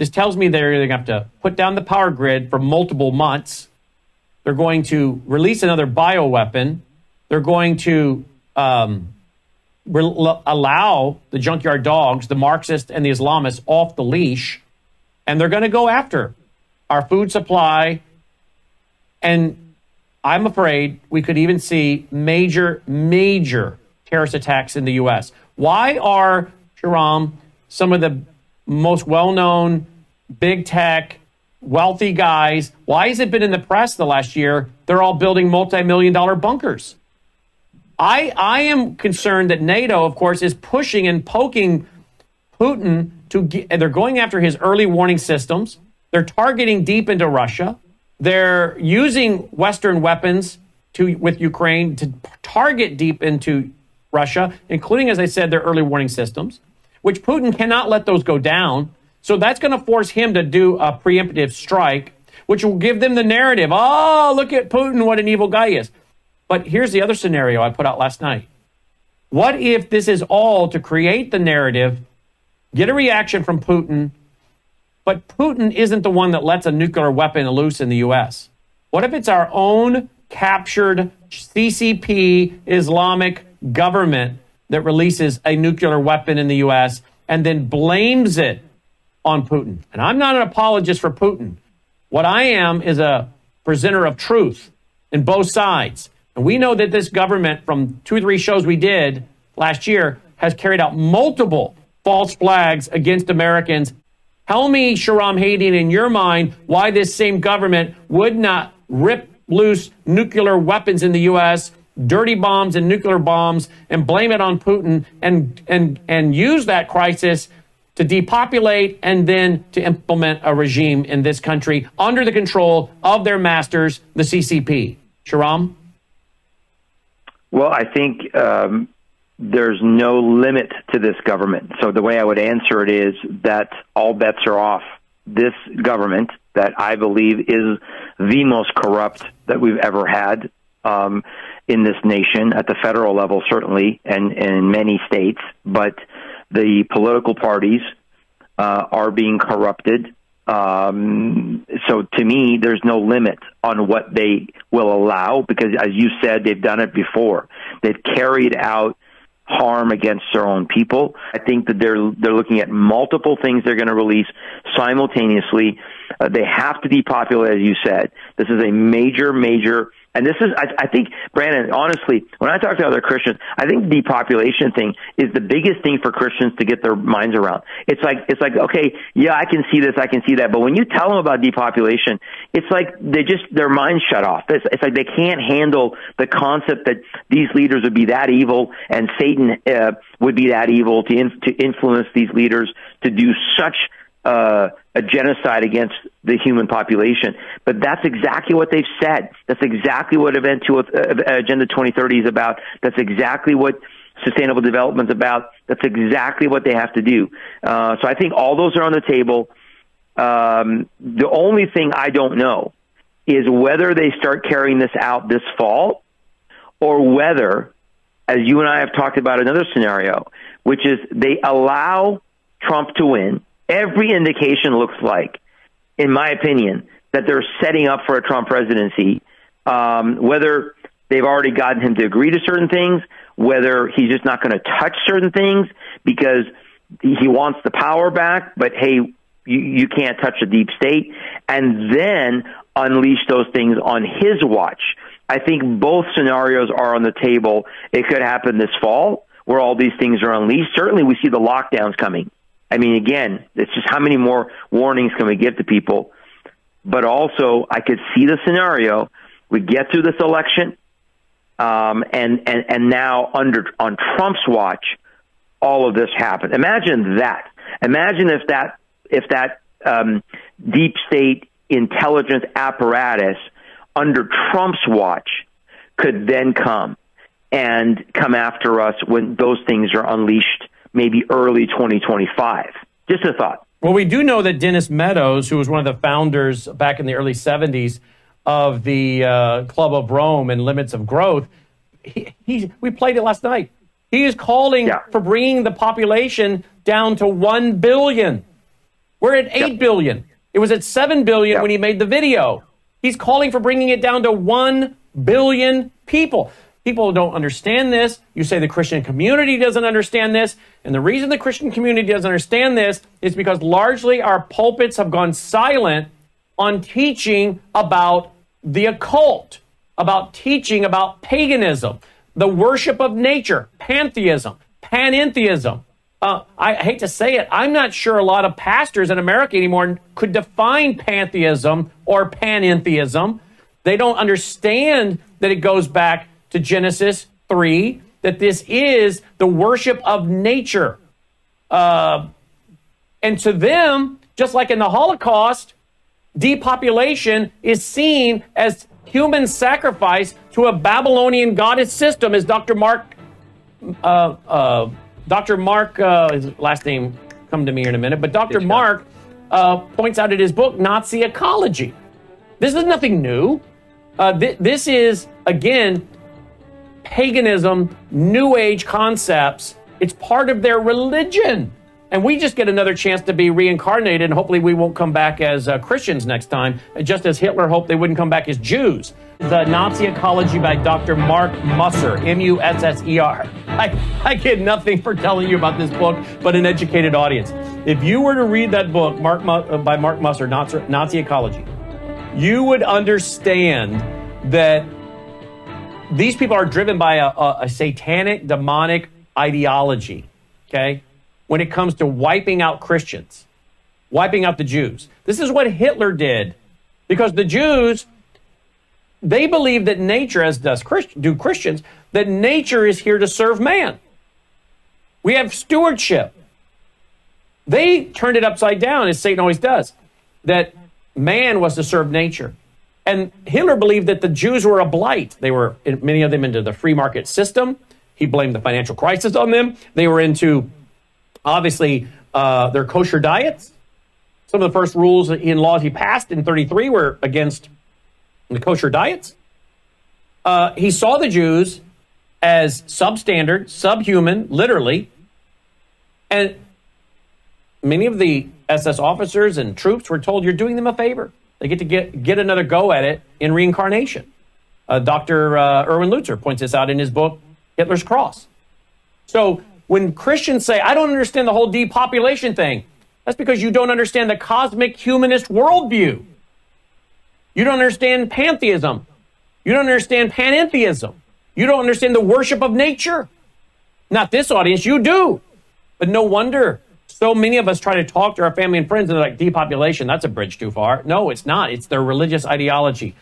This tells me they're going to have to put down the power grid for multiple months. They're going to release another bioweapon. They're going to um, re- allow the junkyard dogs, the Marxists and the Islamists, off the leash. And they're going to go after our food supply. And I'm afraid we could even see major, major terrorist attacks in the U.S. Why are, Shahram, some of the most well known big tech, wealthy guys. Why has it been in the press the last year? They're all building multi million dollar bunkers. I, I am concerned that NATO, of course, is pushing and poking Putin to get, they're going after his early warning systems. They're targeting deep into Russia. They're using Western weapons to with Ukraine to target deep into Russia, including, as I said, their early warning systems, which Putin cannot let those go down. So that's going to force him to do a preemptive strike, which will give them the narrative. Oh, look at Putin, what an evil guy he is. But here's the other scenario I put out last night. What if this is all to create the narrative, get a reaction from Putin, but Putin isn't the one that lets a nuclear weapon loose in the U.S.? What if it's our own captured CCP Islamic government that releases a nuclear weapon in the U.S. and then blames it on Putin. And I'm not an apologist for Putin. What I am is a presenter of truth in both sides. And we know that this government, from two or three shows we did last year, has carried out multiple false flags against Americans. Tell me, Shahram Hadian, in your mind, why this same government would not rip loose nuclear weapons in the U.S., dirty bombs and nuclear bombs, and blame it on Putin and, and, and use that crisis to depopulate and then to implement a regime in this country under the control of their masters, the CCP. Shahram? Well, I think um, there's no limit to this government. So the way I would answer it is that all bets are off. This government, that I believe is the most corrupt that we've ever had um, in this nation, at the federal level, certainly, and, and in many states, but the political parties uh, are being corrupted. Um, so to me, there's no limit on what they will allow because, as you said, they've done it before. They've carried out harm against their own people. I think that they're they're looking at multiple things they're going to release simultaneously. Uh, they have to depopulate, as you said. This is a major, major and this is, I, I think, Brannon, honestly, when I talk to other Christians, I think the depopulation thing is the biggest thing for Christians to get their minds around. It's like, it's like, okay, yeah, I can see this, I can see that. But when you tell them about depopulation, it's like they just, their minds shut off. It's, it's like they can't handle the concept that these leaders would be that evil and Satan uh, would be that evil to, in, to influence these leaders to do such uh, a genocide against the human population. But that's exactly what they've said. That's exactly what Event uh, Agenda 2030 is about. That's exactly what sustainable development is about. That's exactly what they have to do. Uh, so I think all those are on the table. Um, the only thing I don't know is whether they start carrying this out this fall or whether, as you and I have talked about another scenario, which is they allow Trump to win every indication looks like, in my opinion, that they're setting up for a Trump presidency. Um, whether they've already gotten him to agree to certain things, whether he's just not going to touch certain things because he wants the power back, but hey, you, you can't touch the deep state, and then unleash those things on his watch. I think both scenarios are on the table. It could happen this fall where all these things are unleashed. Certainly, we see the lockdowns coming. I mean, again, it's just how many more warnings can we give to people? But also, I could see the scenario. We get through this election, um, and, and, and now under, on Trump's watch, all of this happened. Imagine that. Imagine if that, if that, um, deep state intelligence apparatus under Trump's watch could then come and come after us when those things are unleashed maybe early 2025. Just a thought. Well, we do know that Dennis Meadows, who was one of the founders back in the early 70s of the uh, Club of Rome and Limits of Growth, he, he, we played it last night. He is calling yeah. for bringing the population down to 1 billion. We're at eight billion. It was at seven billion Yep. when he made the video. He's calling for bringing it down to 1 billion people. People don't understand this. You say the Christian community doesn't understand this. And the reason the Christian community doesn't understand this is because largely our pulpits have gone silent on teaching about the occult, about teaching about paganism, the worship of nature, pantheism, panentheism. Uh, I hate to say it, I'm not sure a lot of pastors in America anymore could define pantheism or panentheism. They don't understand that it goes back to Genesis 3, that this is the worship of nature. Uh, and to them, just like in the Holocaust, depopulation is seen as human sacrifice to a Babylonian goddess system, as Dr. Mark, uh, uh, Dr. Mark, uh, his last name come to me in a minute, but Dr. Mark uh, points out in his book, Nazi Ecology. This is nothing new. Uh, th- this is, again, paganism, New Age concepts. It's part of their religion. And we just get another chance to be reincarnated, and hopefully we won't come back as uh, Christians next time, just as Hitler hoped they wouldn't come back as Jews. The Nazi Ecology by Dr. Mark Musser, M U S S E R. I, I get nothing for telling you about this book, but an educated audience. If you were to read that book, Mark, uh, by Mark Musser, Nazi, Nazi Ecology, you would understand that these people are driven by a, a, a satanic, demonic ideology, okay? When it comes to wiping out Christians, wiping out the Jews. This is what Hitler did because the Jews, they believe that nature, as does Christ, do Christians, that nature is here to serve man. We have stewardship. They turned it upside down, as Satan always does, that man was to serve nature. And Hitler believed that the Jews were a blight. They were, many of them, into the free market system. He blamed the financial crisis on them. They were into, obviously, uh, their kosher diets. Some of the first rules in laws he passed in 33 were against the kosher diets. Uh, he saw the Jews as substandard, subhuman, literally. And many of the SS officers and troops were told, you're doing them a favor. They get to get, get another go at it in reincarnation. Uh, Dr. Uh, Erwin Lutzer points this out in his book, Hitler's Cross. So when Christians say, I don't understand the whole depopulation thing, that's because you don't understand the cosmic humanist worldview. You don't understand pantheism. You don't understand panentheism. You don't understand the worship of nature. Not this audience, you do. But no wonder so many of us try to talk to our family and friends and they're like, depopulation, that's a bridge too far. No, it's not. It's their religious ideology.